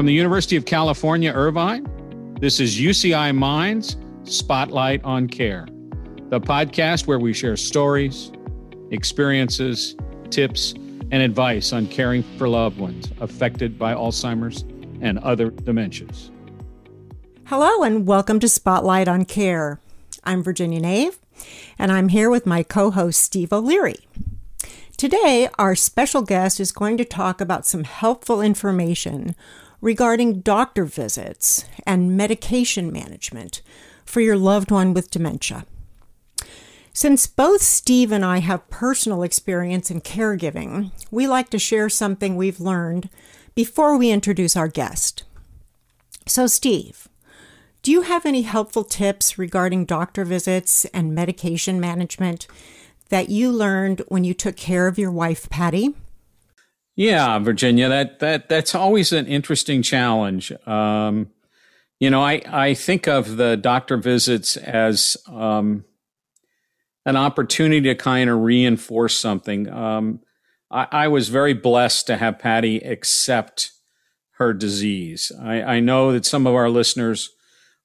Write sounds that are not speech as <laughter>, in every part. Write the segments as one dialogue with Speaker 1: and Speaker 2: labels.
Speaker 1: From the University of California, Irvine, this is UCI Mind's Spotlight on Care, the podcast where we share stories, experiences, tips, and advice on caring for loved ones affected by Alzheimer's and other dementias.
Speaker 2: Hello, and welcome to Spotlight on Care. I'm Virginia Nave, and I'm here with my co host, Steve O'Leary. Today, our special guest is going to talk about some helpful information regarding doctor visits and medication management for your loved one with dementia. Since both Steve and I have personal experience in caregiving, we like to share something we've learned before we introduce our guest. So, Steve, do you have any helpful tips regarding doctor visits and medication management that you learned when you took care of your wife, Patty?
Speaker 1: Yeah, Virginia, that that that's always an interesting challenge. Um, you know, I I think of the doctor visits as um, an opportunity to kind of reinforce something. Um, I, I, was very blessed to have Patty accept her disease. I, I know that some of our listeners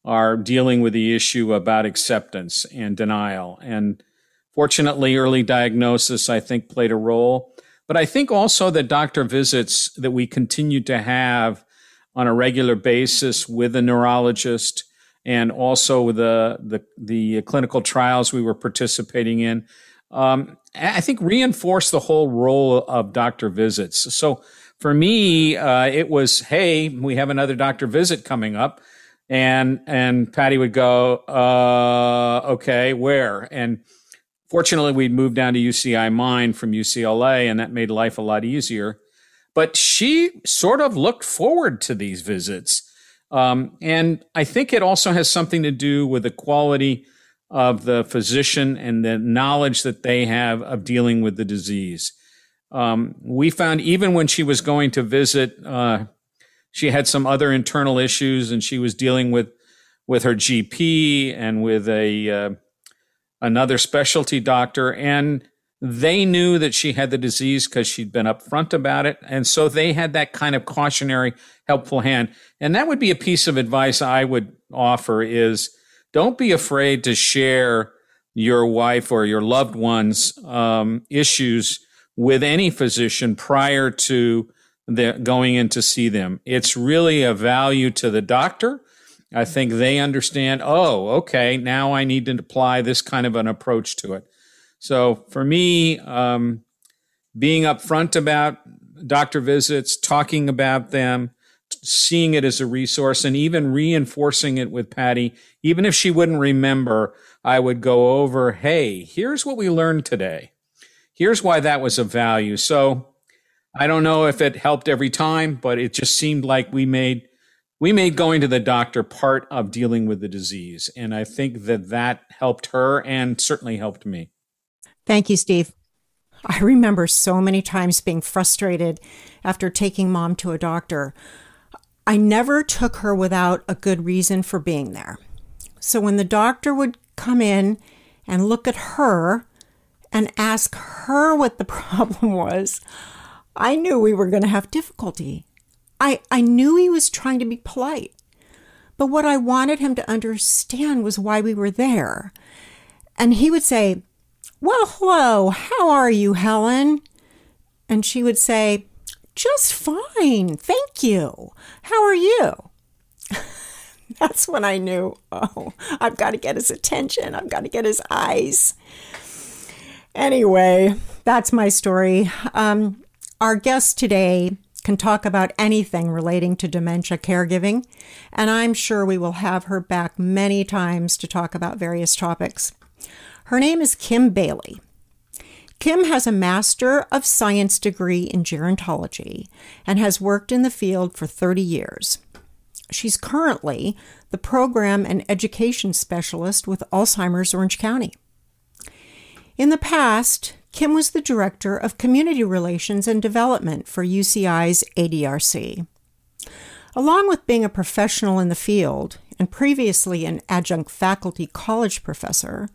Speaker 1: are dealing with the issue about acceptance and denial, and fortunately, early diagnosis I think played a role. But I think also the doctor visits that we continue to have on a regular basis with a neurologist and also the the, the clinical trials we were participating in, um, I think reinforce the whole role of doctor visits. So for me, uh, it was, hey, we have another doctor visit coming up, and and Patty would go, uh, okay, where? And fortunately, we'd moved down to UCI Mind from UCLA, and that made life a lot easier. But she sort of looked forward to these visits um, and I think it also has something to do with the quality of the physician and the knowledge that they have of dealing with the disease. Um, we found even when she was going to visit, uh, she had some other internal issues, and she was dealing with with her GP and with a uh, another specialty doctor, and they knew that she had the disease because she'd been upfront about it. And so they had that kind of cautionary, helpful hand. And that would be a piece of advice I would offer is don't be afraid to share your wife or your loved one's um, issues with any physician prior to the, going in to see them. It's really a value to the doctor. I think they understand, oh, okay, now I need to apply this kind of an approach to it. So for me, um, being upfront about doctor visits, talking about them, seeing it as a resource, and even reinforcing it with Patty, even if she wouldn't remember, I would go over, hey, here's what we learned today. Here's why that was of value. So I don't know if it helped every time, but it just seemed like we made we made going to the doctor part of dealing with the disease, and I think that that helped her and certainly helped me.
Speaker 2: Thank you, Steve. I remember so many times being frustrated after taking mom to a doctor. I never took her without a good reason for being there. So when the doctor would come in and look at her and ask her what the <laughs> problem was, I knew we were going to have difficulty. I, I knew he was trying to be polite. But what I wanted him to understand was why we were there. And he would say, well, hello, how are you, Helen? And she would say, Just fine, thank you. How are you? <laughs> That's when I knew, oh, I've got to get his attention. I've got to get his eyes. Anyway, that's my story. Um, our guest today can talk about anything relating to dementia caregiving, and I'm sure we will have her back many times to talk about various topics. Her name is Kim Bailey. Kim has a Master of Science degree in gerontology and has worked in the field for 30 years. She's currently the program and education specialist with Alzheimer's Orange County. In the past, Kim was the director of community relations and development for UCI's ADRC. Along with being a professional in the field and previously an adjunct faculty college professor,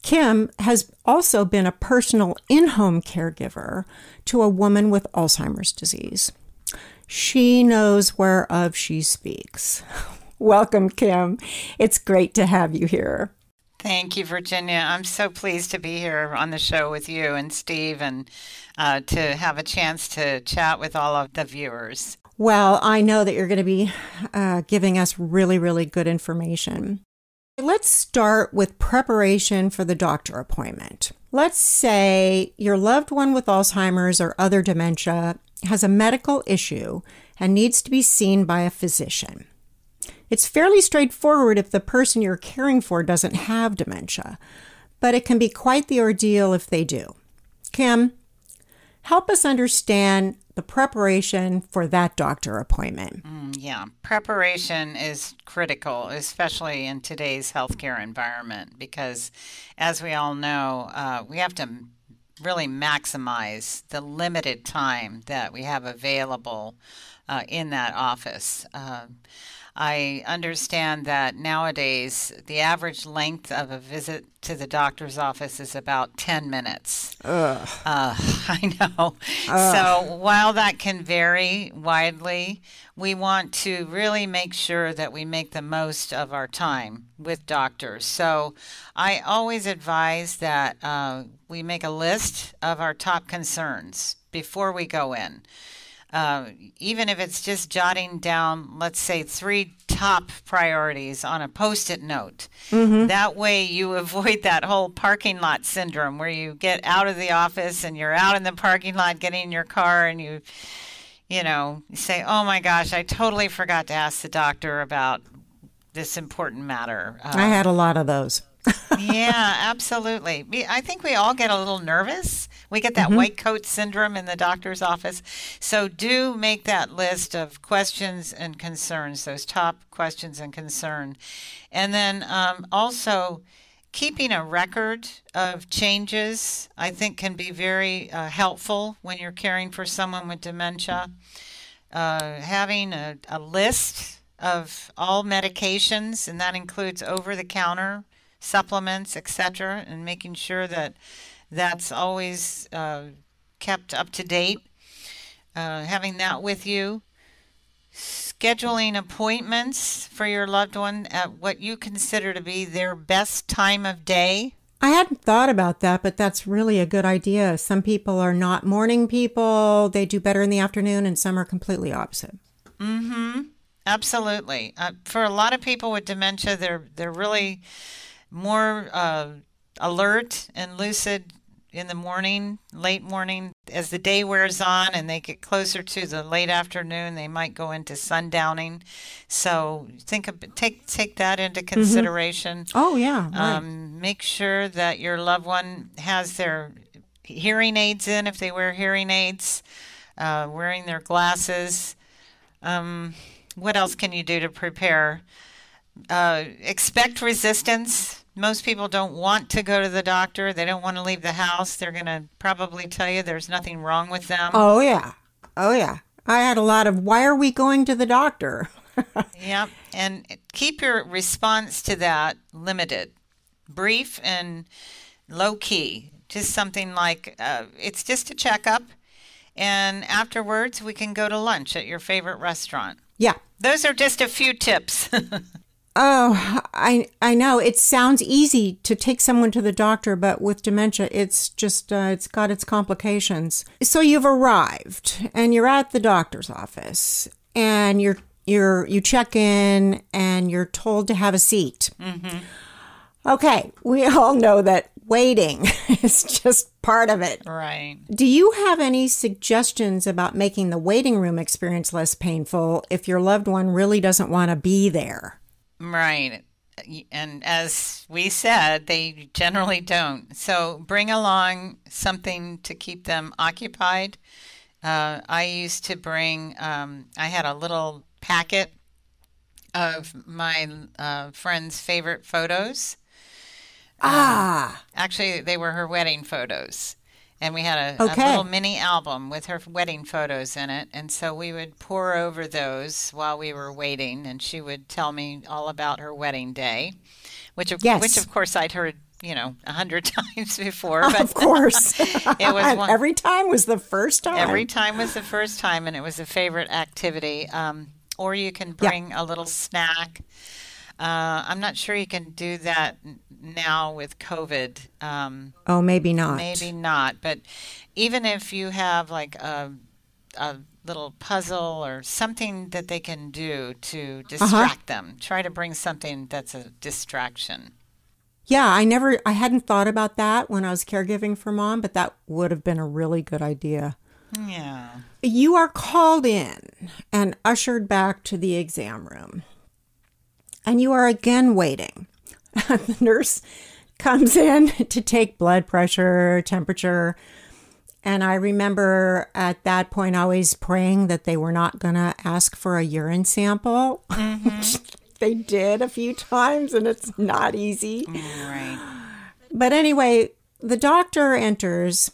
Speaker 2: Kim has also been a personal in home caregiver to a woman with Alzheimer's disease. She knows whereof she speaks. <laughs> Welcome, Kim. It's great to have you here.
Speaker 3: Thank you, Virginia. I'm so pleased to be here on the show with you and Steve and uh, to have a chance to chat with all of the viewers.
Speaker 2: Well, I know that you're going to be uh, giving us really, really good information. Let's start with preparation for the doctor appointment. Let's say your loved one with Alzheimer's or other dementia has a medical issue and needs to be seen by a physician. It's fairly straightforward if the person you're caring for doesn't have dementia, but it can be quite the ordeal if they do. Kim, help us understand the preparation for that doctor appointment.
Speaker 3: Mm, yeah, preparation is critical, especially in today's healthcare environment, because as we all know, uh, we have to really maximize the limited time that we have available uh, in that office. Uh, I understand that nowadays the average length of a visit to the doctor's office is about 10 minutes.
Speaker 2: Ugh.
Speaker 3: Uh, <laughs> I know. Ugh. So while that can vary widely, we want to really make sure that we make the most of our time with doctors. So I always advise that uh, we make a list of our top concerns before we go in uh, even if it's just jotting down, let's say, three top priorities on a post it note. Mm-hmm. That way, you <laughs> avoid that whole parking lot syndrome where you get out of the office and you're out in the parking lot getting in your car and you, you know, say, oh my gosh, I totally forgot to ask the doctor about this important matter.
Speaker 2: Um, I had a lot of those.
Speaker 3: Yeah, absolutely. I think we all get a little nervous. We get that mm-hmm. white coat syndrome in the doctor's office. So do make that list of questions and concerns, those top questions and concern. And then um, also keeping a record of changes, I think, can be very uh, helpful when you're caring for someone with dementia. Uh, having a, a list of all medications, and that includes over the counter supplements, etc., and making sure that that's always uh, kept up to date. Uh, having that with you, scheduling appointments for your loved one at what you consider to be their best time of day.
Speaker 2: I hadn't thought about that, but that's really a good idea. Some people are not morning people, they do better in the afternoon, and some are completely opposite.
Speaker 3: Mm hmm. Absolutely. Uh, for a lot of people with dementia, they're, they're really more uh, alert and lucid in the morning, late morning. As the day wears on and they get closer to the late afternoon, they might go into sundowning. So think of take take that into mm-hmm. consideration.
Speaker 2: Mm-hmm. Oh yeah. Right. Um,
Speaker 3: make sure that your loved one has their hearing aids in if they wear hearing aids, uh, wearing their glasses. Um, what else can you do to prepare? Uh, expect resistance most people don't want to go to the doctor. They don't want to leave the house. They're going to probably tell you there's nothing wrong with them.
Speaker 2: Oh, yeah. Oh, yeah. I had a lot of, why are we going to the doctor? <laughs>
Speaker 3: yep. And keep your response to that limited, brief, and low key. Just something like uh, it's just a checkup. And afterwards, we can go to lunch at your favorite restaurant.
Speaker 2: Yeah.
Speaker 3: Those are just a few tips. <laughs>
Speaker 2: Oh, I I know it sounds easy to take someone to the doctor, but with dementia, it's just uh, it's got its complications. So you've arrived and you're at the doctor's office, and you're you're you check in and you're told to have a seat. Mm-hmm. Okay, we all know that waiting <laughs> is just part of it.
Speaker 3: Right.
Speaker 2: Do you have any suggestions about making the waiting room experience less painful if your loved one really doesn't want to be there?
Speaker 3: Right. And as we said, they generally don't. So bring along something to keep them occupied. Uh, I used to bring, um, I had a little packet of my uh, friend's favorite photos.
Speaker 2: Ah.
Speaker 3: Um, actually, they were her wedding photos and we had a, okay. a, little mini album with her wedding photos in it and so we would pour over those while we were waiting and she would tell me all about her wedding day which of,
Speaker 2: yes.
Speaker 3: which of course I'd heard you know, a hundred <laughs> times before.
Speaker 2: But of <laughs> course,
Speaker 3: it was <laughs> one,
Speaker 2: every time was the first time.
Speaker 3: Every time was the first time, and it was a favorite activity. Um, or you can bring yeah. a little snack. Uh, I'm not sure you can do that now with COVID. Um,
Speaker 2: oh, maybe not.
Speaker 3: Maybe not. But even if you have like a, a little puzzle or something that they can do to uh-huh. distract uh-huh. them, try to bring something that's a distraction.
Speaker 2: Yeah, I never, I hadn't thought about that when I was caregiving for mom, but that would have been a really good idea.
Speaker 3: Yeah.
Speaker 2: You are called in and ushered back to the exam room, and you are again waiting. <laughs> the nurse comes in <laughs> to take blood pressure, temperature. And I remember at that point always praying that they were not going to ask for a urine sample. <laughs> Mm-hmm. they did a few times, and it's not easy.
Speaker 3: Right. <gasps>
Speaker 2: But anyway, the doctor enters.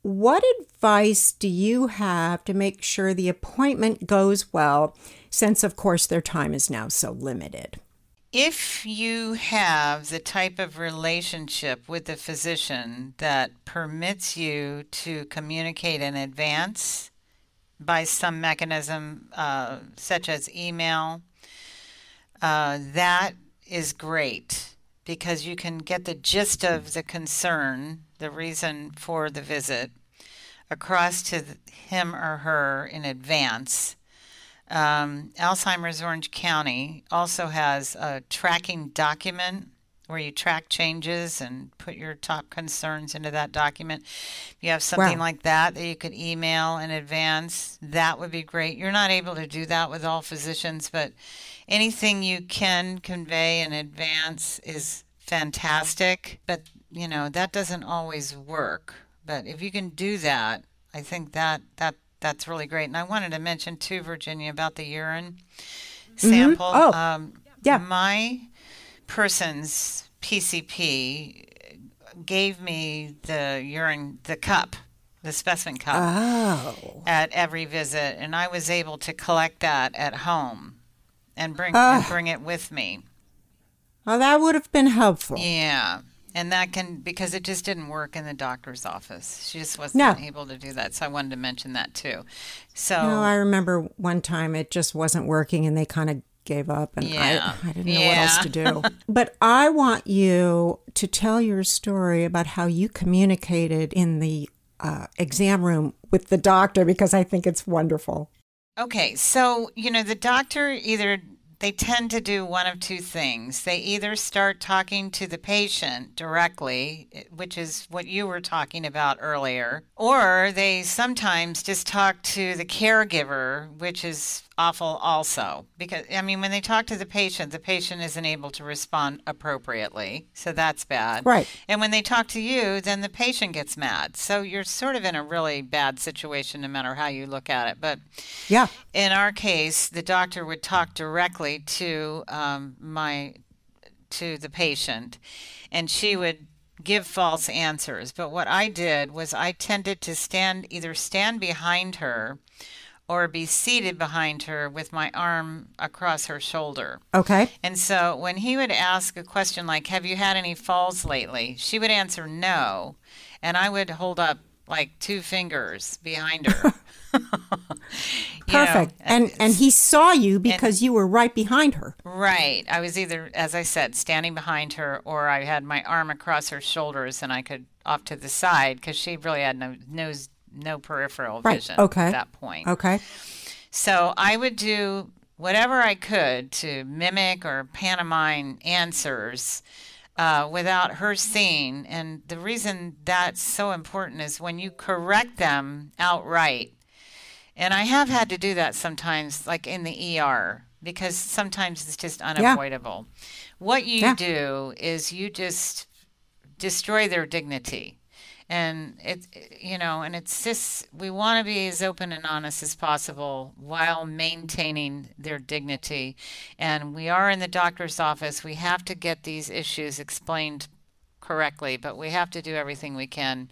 Speaker 2: What advice do you have to make sure the appointment goes well, since, of course, their time is now so limited?
Speaker 3: If you have the type of relationship with the physician that permits you to communicate in advance by some mechanism, uh, such as email, uh, that is great because you can get the gist of the concern, the reason for the visit, across to him or her in advance. Um, Alzheimer's Orange County also has a tracking document where you track changes and put your top concerns into that document. If you have something wow. like that that you could email in advance, that would be great. You're not able to do that with all physicians, but anything you can convey in advance is fantastic, but you know, that doesn't always work. But if you can do that, I think that that that's really great. And I wanted to mention too, Virginia, about the urine mm-hmm. sample.
Speaker 2: Mm-hmm. Oh, um, yeah.
Speaker 3: My person's PCP gave me the urine, the cup, the specimen cup,
Speaker 2: oh.
Speaker 3: at every visit, and I was able to collect that at home and bring uh, and bring it with me.
Speaker 2: Well, that would have been helpful.
Speaker 3: Yeah. And that can because it just didn't work in the doctor's office. She just wasn't no. able to do that. So I wanted to mention that too. So
Speaker 2: no, I remember one time it just wasn't working and they kind of gave up and
Speaker 3: yeah.
Speaker 2: I, I didn't know yeah. what else to do. <laughs> but I want you to tell your story about how you communicated in the uh, exam room with the doctor because I think it's wonderful.
Speaker 3: Okay, so you know the doctor either they tend to do one of two things. They either start talking to the patient directly, eh, which is what you were talking about earlier, or they sometimes just talk to the caregiver, which is awful also. Because i mean when they talk to the patient the patient isn't able to respond appropriately. So that's bad.
Speaker 2: Right.
Speaker 3: And when they talk to you then the patient gets mad. So you're sort of in a really bad situation no matter how you look at it. But
Speaker 2: yeah.
Speaker 3: in our case the doctor would talk directly to um, my to the patient and she would give false answers. But what i did was i tended to stand either stand behind her or be seated behind her with my arm across her shoulder.
Speaker 2: Okay.
Speaker 3: And so when he would ask a question like, Have you had any falls lately? she would answer no. And I would hold up like two fingers behind her. <laughs> <laughs>
Speaker 2: Perfect. Know, and and he saw you because and, you were right behind her.
Speaker 3: Right. I was either as I said standing behind her or I had my arm across her shoulders and I could off to the side cuz she really had no nose no peripheral
Speaker 2: right.
Speaker 3: vision
Speaker 2: okay.
Speaker 3: at that point.
Speaker 2: Okay.
Speaker 3: So I would do whatever I could to mimic or pantomime answers uh, without her seeing. And the reason that's so important is when you correct them outright. And I have had to do that sometimes, like in the ER, because sometimes it's just unavoidable. Yeah. What you yeah. do is you just destroy their dignity and it's you know and it's just we want to be as open and honest as possible while maintaining their dignity. And we are in the doctor's office. We have to get these issues explained correctly but we have to do everything we can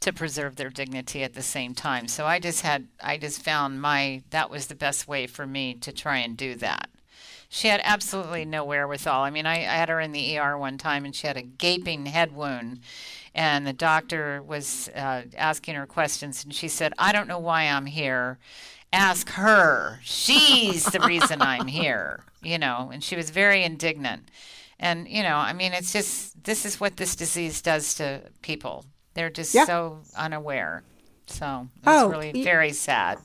Speaker 3: to preserve their dignity at the same time. So i just had i just found my that was the best way for me to try and do that She had absolutely no wherewithal. I mean, I, I had her in the ER one time and she had a gaping head wound. And the doctor was uh, asking her questions, and she said, I don't know why I'm here. Ask her. She's the reason I'm <laughs> here, you know. And she was very indignant. And, you know, I mean, it's just this is what this disease does to people. They're just
Speaker 2: Yeah.
Speaker 3: so unaware. So it's
Speaker 2: Oh,
Speaker 3: really very sad.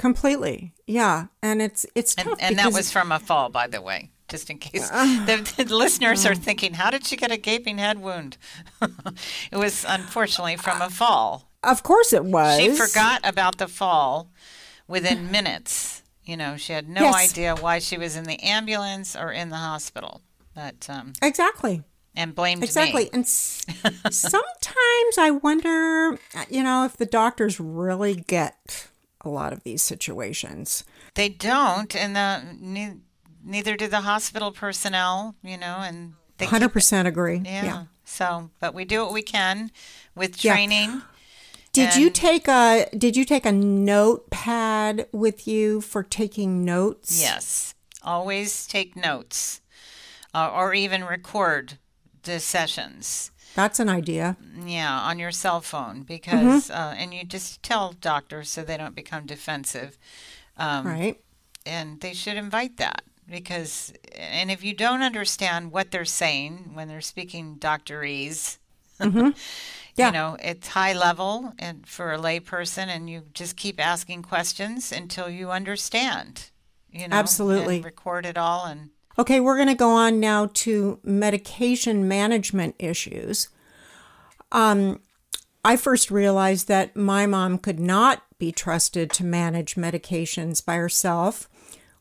Speaker 2: Completely. Yeah. And it's it's
Speaker 3: And,
Speaker 2: tough
Speaker 3: and that was from a fall, by the way, just in case <laughs> the, the listeners
Speaker 2: Mm.
Speaker 3: are thinking, how did she get a gaping head wound? <laughs> it was unfortunately from a fall.
Speaker 2: Of course it was.
Speaker 3: She forgot about the fall within minutes. You know, she had no
Speaker 2: Yes.
Speaker 3: idea why she was in the ambulance or in the hospital, but um,
Speaker 2: Exactly.
Speaker 3: and blamed
Speaker 2: Exactly.
Speaker 3: me.
Speaker 2: And s- <laughs> sometimes I wonder, you know, if the doctors really get a lot of these situations.
Speaker 3: They don't, and the ne- neither do the hospital personnel. You know, and they
Speaker 2: 100% agree.
Speaker 3: Yeah. So, but we do what we can with training. Yeah.
Speaker 2: Did you take a did you take a notepad with you for taking notes?
Speaker 3: Yes. Always take notes uh, or even record the sessions.
Speaker 2: That's an idea.
Speaker 3: Yeah, on your cell phone because,
Speaker 2: Mm-hmm.
Speaker 3: uh, and you just tell doctors so they don't become defensive. Um,
Speaker 2: Right.
Speaker 3: And they should invite that because, and if you don't understand what they're saying when they're speaking doctorese, <laughs>
Speaker 2: Yeah.
Speaker 3: you know, it's high level and for a layperson, and you just keep asking questions until you understand. You know,
Speaker 2: Absolutely.
Speaker 3: and record it all and
Speaker 2: Okay, we're going to go on now to medication management issues. Um, I first realized that my mom could not be trusted to manage medications by herself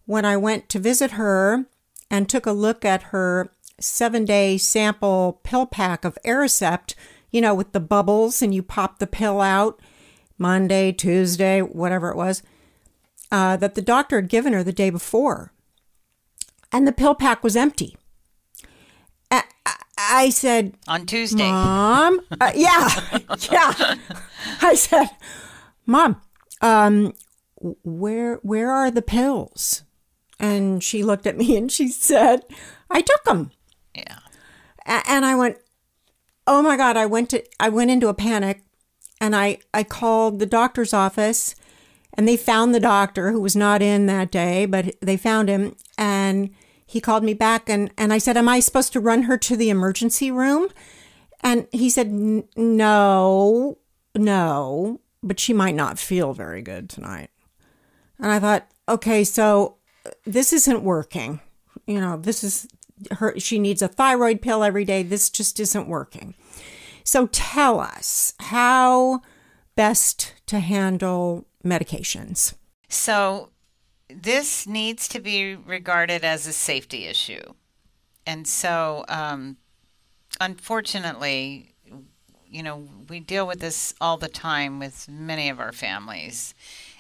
Speaker 2: when I went to visit her and took a look at her seven day sample pill pack of Aricept, you know, with the bubbles and you pop the pill out Monday, Tuesday, whatever it was, uh, that the doctor had given her the day before and the pill pack was empty. I, said,
Speaker 3: on Tuesday.
Speaker 2: Mom, uh, yeah, <laughs> yeah. I said, Mom, um, where where are the pills? And she looked at me <laughs> and she said, I took them.
Speaker 3: Yeah.
Speaker 2: And I went, oh my god! I went to I went into a panic, and I I called the doctor's office, and they found the doctor who was not in that day, but they found him, and he called me back, and and I said, am I supposed to run her to the emergency room? And he said, no, no, but she might not feel very good tonight. And I thought, okay, so uh, this isn't working. You know, this is her, she needs a thyroid pill every day. This just isn't working. So tell us how best to handle medications.
Speaker 3: So this needs to be regarded as a safety issue. And so, um, unfortunately, you know, we deal with this all the time with many of our families.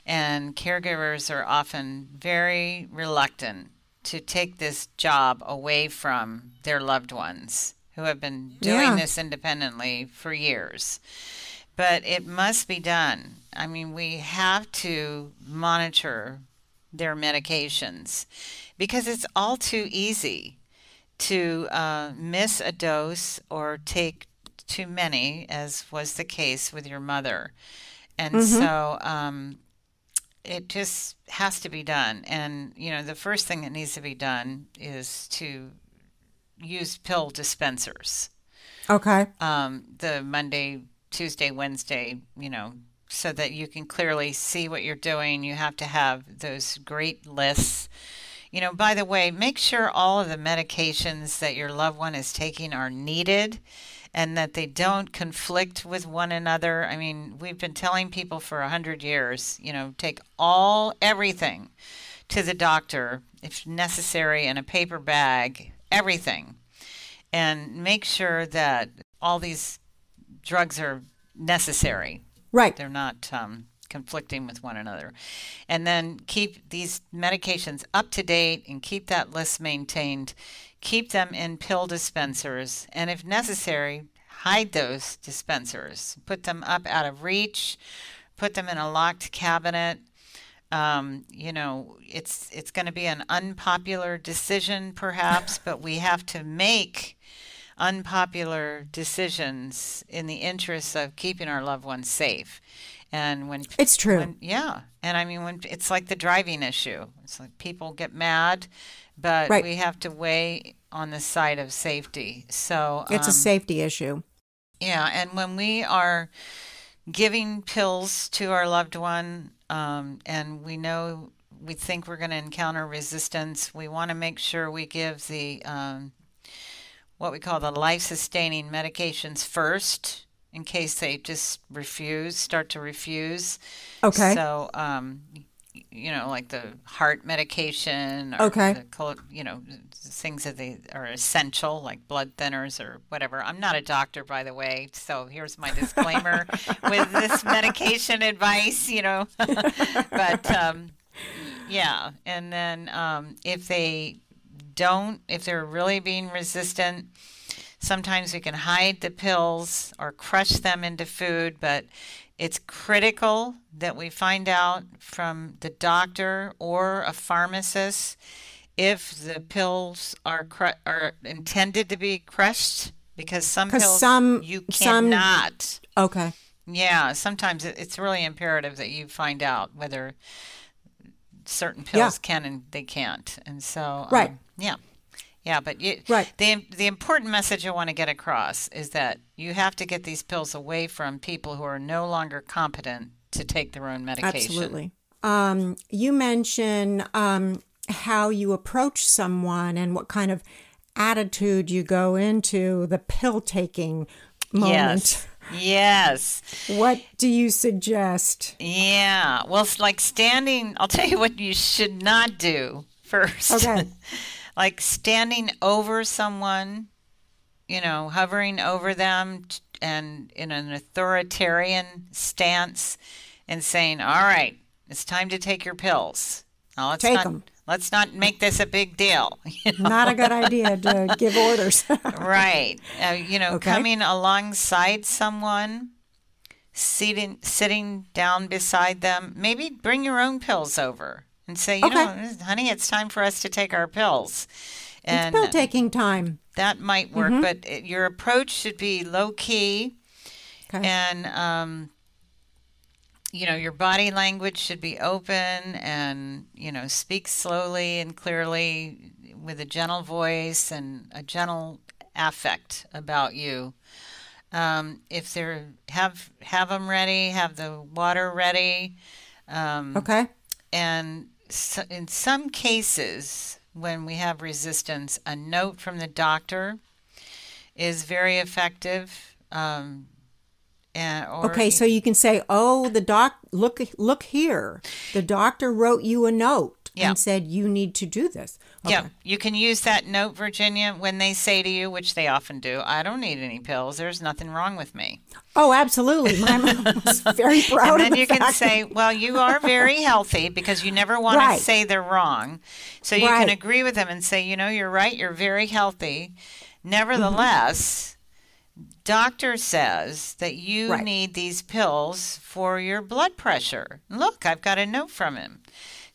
Speaker 3: And caregivers are often very reluctant to take this job away from their loved ones who have been doing
Speaker 2: Yeah.
Speaker 3: this independently for years but it must be done. I mean, we have to monitor their medications because it's all too easy to uh, miss a dose or take too many, as was the case with your mother. And so um, it just has to be done. And, you know, the first thing that needs to be done is to use pill dispensers
Speaker 2: Okay.
Speaker 3: um, the Monday, Tuesday, Wednesday, you know, so that you can clearly see what you're doing. You have to have those great lists. You know, by the way, make sure all of the medications that your loved one is taking are needed and that they don't conflict with one another. I mean, we've been telling people for a hundred years, you know, take all everything to the doctor if necessary in a paper bag, everything and make sure that all these drugs are necessary.
Speaker 2: Right.
Speaker 3: They're not um, conflicting with one another. And then keep these medications up to date and keep that list maintained. Keep them in pill dispensers. And if necessary, hide those dispensers. Put them up out of reach. Put them in a locked cabinet. Um, you know, it's it's going to be an unpopular decision, perhaps, but we have to make unpopular decisions in the interest of keeping our loved ones safe. And when
Speaker 2: it's true,
Speaker 3: when, yeah, and I mean when it's like the driving issue, it's like people get mad, but
Speaker 2: Right.
Speaker 3: we have to weigh on the side of safety. So
Speaker 2: it's a
Speaker 3: um,
Speaker 2: safety issue.
Speaker 3: yeah, and when we are giving pills to our loved one, um, and we know we think we're going to encounter resistance, we want to make sure we give the um, what we call the life-sustaining medications first, in case they just refuse, start to refuse.
Speaker 2: Okay.
Speaker 3: So, um, you know, like the heart medication, or
Speaker 2: Okay.
Speaker 3: the, you know, things that they are essential, like blood thinners or whatever. I'm not a doctor, by the way, so here's my disclaimer <laughs> with this medication advice, you know. <laughs> but um, yeah, and then um, if they don't, if they're really being resistant, sometimes we can hide the pills or crush them into food, but it's critical that we find out from the doctor or a pharmacist if the pills are are intended to be crushed because some pills
Speaker 2: some-
Speaker 3: you
Speaker 2: some-
Speaker 3: cannot.
Speaker 2: Okay.
Speaker 3: Yeah, sometimes it's really imperative that you find out whether certain
Speaker 2: Yeah.
Speaker 3: pills can and they can't. And so,
Speaker 2: Right.
Speaker 3: um, yeah, yeah. But you,
Speaker 2: Right.
Speaker 3: the the important message I want to get across is that you have to get these pills away from people who are no longer competent to take their own medication.
Speaker 2: Absolutely. Um, you mention um, how you approach someone and what kind of attitude you go into the pill taking moment.
Speaker 3: Yes. Yes.
Speaker 2: What do you suggest?
Speaker 3: Yeah. Well, it's like standing, I'll tell you what you should not do first.
Speaker 2: Okay. <laughs>
Speaker 3: like standing over someone, you know, hovering over them t- and in an authoritarian stance and saying, "All right, it's time to take your pills." Now, let's
Speaker 2: Take
Speaker 3: not
Speaker 2: 'em.
Speaker 3: let's not make this a big deal. <laughs> you know?
Speaker 2: Not a good idea to give orders. <laughs> <laughs>
Speaker 3: right. Uh, you know,
Speaker 2: Okay.
Speaker 3: coming alongside someone, sitting sitting down beside them. Maybe bring your own pills over and say, you
Speaker 2: Okay.
Speaker 3: know, honey, it's time for us to take our pills.
Speaker 2: it's pill taking time.
Speaker 3: that might work,
Speaker 2: Mm-hmm.
Speaker 3: but it, your approach should be low key
Speaker 2: Okay.
Speaker 3: and um, you know your body language should be open and you know speak slowly and clearly with a gentle voice and a gentle affect about you um, if they're have have them ready have the water ready um,
Speaker 2: okay.
Speaker 3: and so in some cases, when we have resistance, a note from the doctor is very effective. Um, and, or,
Speaker 2: Okay, so you can say, "Oh, the doc, look, look here. The doctor wrote you a note
Speaker 3: Yeah.
Speaker 2: and said you need to do this." Okay.
Speaker 3: yeah, you can use that note, Virginia, when they say to you, which they often do, "I don't need any pills. There's nothing wrong with me."
Speaker 2: Oh, absolutely. My mom <laughs> was very proud
Speaker 3: and
Speaker 2: of
Speaker 3: then
Speaker 2: the
Speaker 3: you can say, well, you are very healthy because you never want
Speaker 2: Right.
Speaker 3: to say they're wrong. So you
Speaker 2: Right.
Speaker 3: can agree with them and say, you know, you're right, you're very healthy. Mm-hmm. Nevertheless, doctor says that you
Speaker 2: Right.
Speaker 3: need these pills for your blood pressure. Look, I've got a note from him.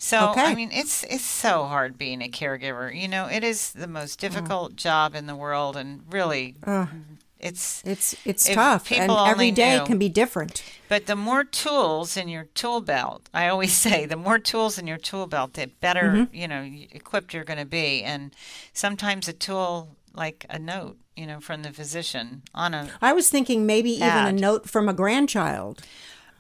Speaker 3: So I mean, it's it's so hard being a caregiver. You know, it is the most difficult job in the world, and really, it's
Speaker 2: It's it's tough, and every day
Speaker 3: knew.
Speaker 2: can be different.
Speaker 3: but the more tools in your tool belt, I always <laughs> say, the more tools in your tool belt, the better
Speaker 2: Mm-hmm.
Speaker 3: you know equipped you're going to be. And sometimes a tool like a note, you know, from the physician on a
Speaker 2: I was thinking maybe even a note from a grandchild,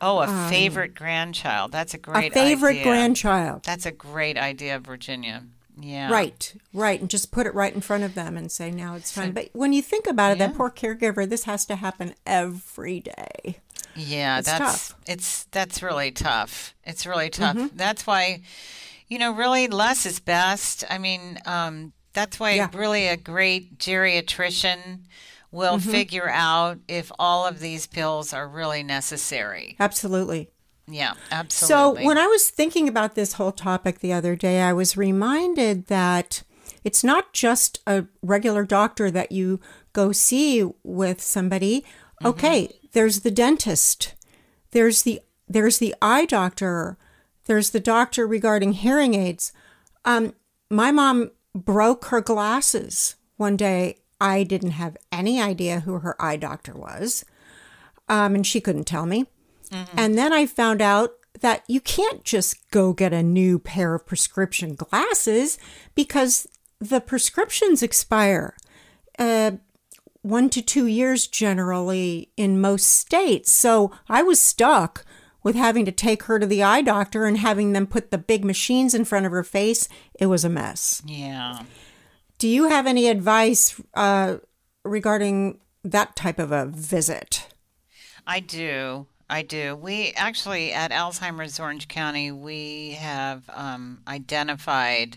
Speaker 3: oh a favorite grandchild. That's a great
Speaker 2: Um, a favorite
Speaker 3: idea.
Speaker 2: grandchild.
Speaker 3: That's a great idea, Virginia. Yeah.
Speaker 2: Right, right, and just put it right in front of them and say, "Now it's time." But when you think about it, that poor caregiver, this has to happen every day.
Speaker 3: Yeah,
Speaker 2: It's
Speaker 3: that's
Speaker 2: tough.
Speaker 3: it's that's really tough. It's really tough.
Speaker 2: Mm-hmm.
Speaker 3: That's why, you know, really less is best. I mean, um, that's why
Speaker 2: Yeah.
Speaker 3: really a great geriatrician will
Speaker 2: Mm-hmm.
Speaker 3: figure out if all of these pills are really necessary.
Speaker 2: Absolutely.
Speaker 3: Yeah, absolutely.
Speaker 2: So when I was thinking about this whole topic the other day, I was reminded that it's not just a regular doctor that you go see with somebody. Okay, there's the dentist. There's the there's the eye doctor. there's the doctor regarding hearing aids. Um, my mom broke her glasses one day. I didn't have any idea who her eye doctor was, um, and she couldn't tell me. Mm-hmm. And then I found out that you can't just go get a new pair of prescription glasses because the prescriptions expire. Uh, one to two years generally in most states. So I was stuck with having to take her to the eye doctor and having them put the big machines in front of her face. It was a mess.
Speaker 3: Yeah.
Speaker 2: Do you have any advice uh, regarding that type of a visit?
Speaker 3: I do. I do. We actually at Alzheimer's Orange County we have um, identified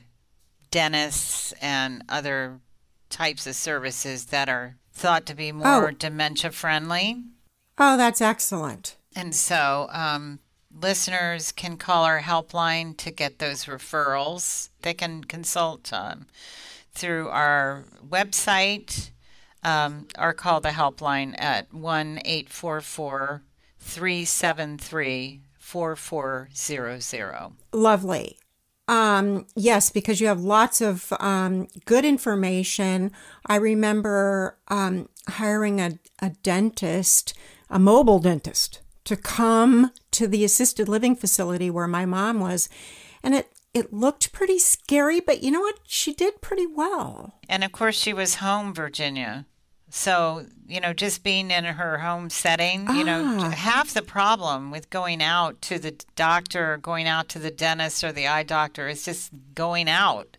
Speaker 3: dentists and other types of services that are thought to be more oh. dementia friendly.
Speaker 2: Oh, that's excellent.
Speaker 3: And so um, listeners can call our helpline to get those referrals. They can consult um, through our website um, or call the helpline at 1 844 373 4400.
Speaker 2: Lovely. Um, yes, because you have lots of um, good information. I remember um, hiring a, a dentist, a mobile dentist, to come to the assisted living facility where my mom was. And it, it looked pretty scary, but you know what? She did pretty well.
Speaker 3: And of course, she was home, Virginia. So, you know, just being in her home setting, you know, ah. half the problem with going out to the doctor, or going out to the dentist or the eye doctor is just going out.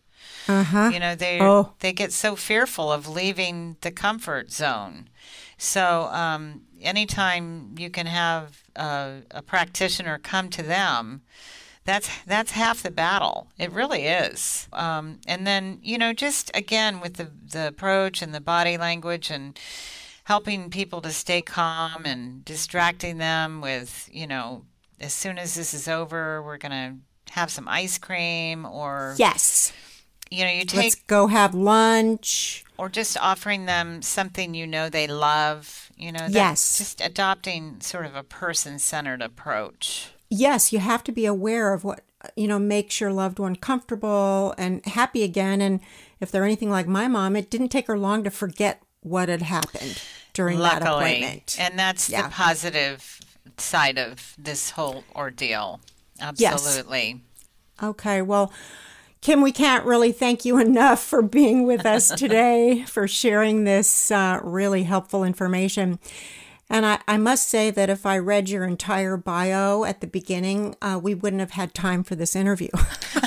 Speaker 3: Uh-huh. You know, they oh. they get so fearful of leaving the comfort zone. So, um, anytime you can have a, a practitioner come to them, that's that's half the battle. It really is. Um, and then you know, just again with the the approach and the body language and helping people to stay calm and distracting them with you know, as soon as this is over, we're gonna have some ice cream or
Speaker 2: yes.
Speaker 3: You know, you take
Speaker 2: Let's go have lunch
Speaker 3: or just offering them something you know they love. You know,
Speaker 2: yes,
Speaker 3: just adopting sort of a person centered approach
Speaker 2: yes, you have to be aware of what, you know, makes your loved one comfortable and happy again. And if they're anything like my mom, it didn't take her long to forget what had happened during
Speaker 3: Luckily.
Speaker 2: that appointment.
Speaker 3: And that's yeah. the positive side of this whole ordeal. Absolutely.
Speaker 2: Yes. Okay. Well, Kim, we can't really thank you <laughs> enough for being with us today, for sharing this uh, really helpful information. And I, I, must say that if I read your entire bio at the beginning, uh, we wouldn't have had time for this interview.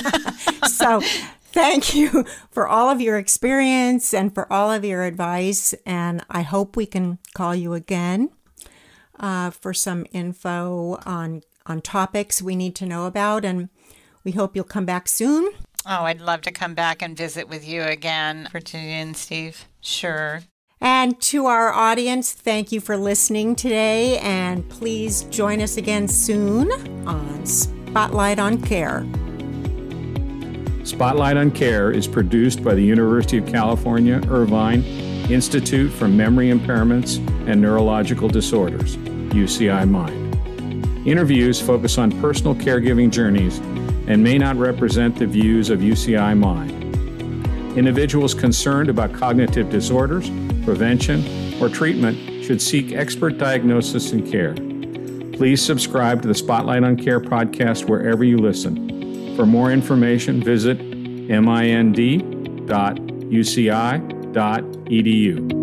Speaker 2: <laughs> so thank you for all of your experience and for all of your advice. And I hope we can call you again uh, for some info on, on topics we need to know about. And we hope you'll come back soon.
Speaker 3: Oh, I'd love to come back and visit with you again, Virginia and Steve. Sure.
Speaker 2: And to our audience, thank you for listening today. And please join us again soon on Spotlight on Care.
Speaker 1: Spotlight on Care is produced by the University of California, Irvine Institute for Memory Impairments and Neurological Disorders, UCI Mind. Interviews focus on personal caregiving journeys and may not represent the views of UCI Mind. Individuals concerned about cognitive disorders prevention, or treatment should seek expert diagnosis and care. Please subscribe to the Spotlight on Care podcast wherever you listen. For more information, visit mind.uci.edu.